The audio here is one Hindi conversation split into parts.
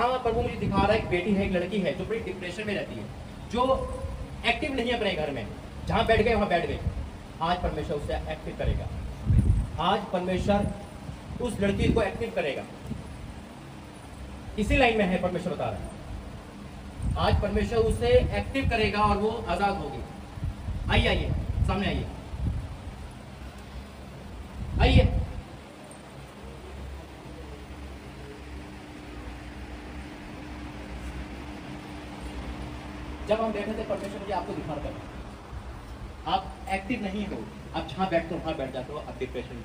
जहाँ प्रभु मुझे दिखा रहा है, एक बेटी है, एक लड़की है, जो बड़ी डिप्रेशन में रहती है, जो एक्टिव नहीं है अपने घर में। जहाँ बैठ गए, वहाँ बैठ गए। आज परमेश्वर उसे एक्टिव करेगा। आज परमेश्वर उस लड़की को एक्टिव करेगा। इसी लाइन में है, परमेश्वर बता रहा है। आज परमेश्वर उसे एक्टिव करेगा और वो आज़ाद होगी। आइए आइए, सामने आइए। आइए। जब हम बैठे थे परमेश्वर जी आपको दिखा था। आप एक्टिव नहीं हो। आप जहाँ बैठते हो वहाँ बैठ जाते हो। आप डिप्रेशन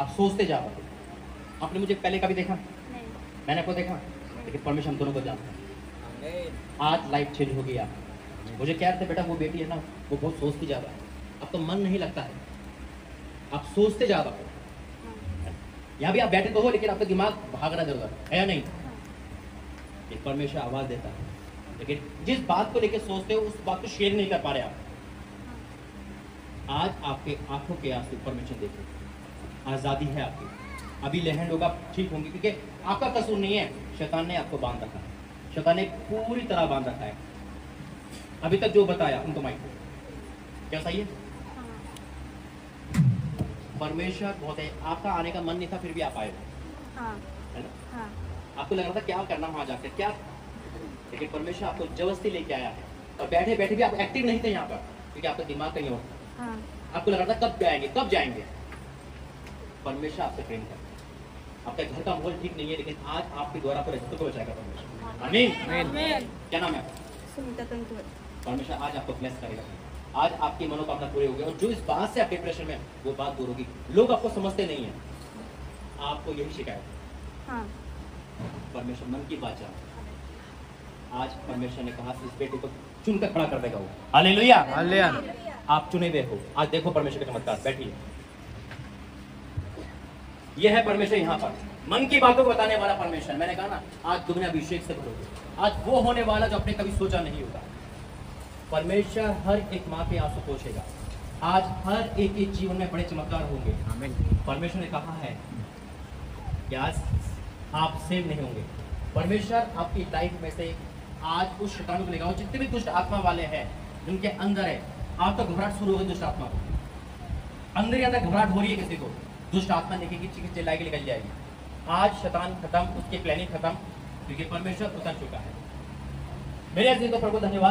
आप सोचते जा रहे हो। आपने मुझे पहले कभी देखा? नहीं। मैंने आपको देखा? लेकिन परमेश्वर हम दोनों को जानते हैं। आज लाइफ चेंज हो गई आप मुझे कह रहे थे बेटा वो बेटी है ना वो बहुत सोचती जा रहा है। अब तो मन नहीं लगता है। आप सोचते जा रहे हो। हाँ। यहाँ भी आप बैठे तो हो लेकिन आपका दिमाग भाग रहा ज़रूर है या नहीं? हाँ। एक परमेश्वर आवाज़ देता है। लेकिन जिस बात को लेकर सोचते हो उस बात को शेयर नहीं कर पा रहे आप। आज आपके आँखों के आँसू परमेश्वर देखो आज़ादी है आपकी। अभी लहन लोग आप ठीक होंगे क्योंकि आपका कसूर नहीं है। शैतान ने आपको बाँध रखा है। शैतान ने पूरी तरह बाँध रखा है। अभी तक जो बताया उनको माइक क्या सही है? हाँ। परमेश्वर बहुत है। आपका आने का मन नहीं था फिर भी आप आए हो। हाँ। है ना? हाँ। आपको लग रहा था क्या करना वहाँ जाकर? क्या लेकिन परमेश्वर आपको ज़बरदस्ती लेके आया है। और बैठे बैठे भी आप एक्टिव नहीं थे यहाँ पर क्योंकि आपका दिमाग कहीं और हाँ। आपको लग रहा था कब जाएँगे कब जाएँगे? परमेश्वर आपसे प्रेम करता है। आपके घर का माहौल ठीक नहीं है लेकिन आज आपके द्वारा पर को बचाएगा परमेश्वर। आमीन। आमीन। क्या नाम है आपका? सुनीता तंतुवत परमेश्वर आज आपको ब्लेस करेगा। आज आपकी मनोकामना पूरी होगी और जो इस बात से आप डिप्रेशन में वो बात दूर होगी। लोग आपको समझते नहीं है। आपको यही शिकायत है। हाँ। परमेश्वर मन की बात जान आज परमेश्वर ने कहा इस बेटे को चुनकर खड़ा कर देगा वो। हालेलुया। आप चुने हुए हो। आज देखो परमेश्वर का चमत्कार। बैठिए। यह है परमेश्वर यहाँ पर। मन की बातों को बताने वाला परमेश्वर। मैंने कहा ना आज दुनिया अभिषेक से भरोगे आज वो होने वाला जो आपने कभी सोचा नहीं होगा। परमेश्वर हर एक माँ के आँसू पोछेगा। आज हर एक के जीवन में बड़े चमत्कार होंगे। परमेश्वर ने कहा है कि आज आप सेव नहीं होंगे। परमेश्वर आपकी लाइफ में से आज उस शैतान को लेगा वो जितने भी दुष्ट आत्मा वाले हैं, जिनके अंदर है, आप तो घबराहट शुरू हो गई दुष्ट आत्मा को। अंदर ही अंदर घबराहट हो रही है किसी को। दुष्ट आत्मा देखेगी चिकित्सा चिल्ला के निकल जाएगी। आज शैतान खत्म, उसके प्लानिंग खत्म, क्योंकि परमेश्वर उतर चुका है। मेरे अज़ीज़ प्रभु धन्यवाद।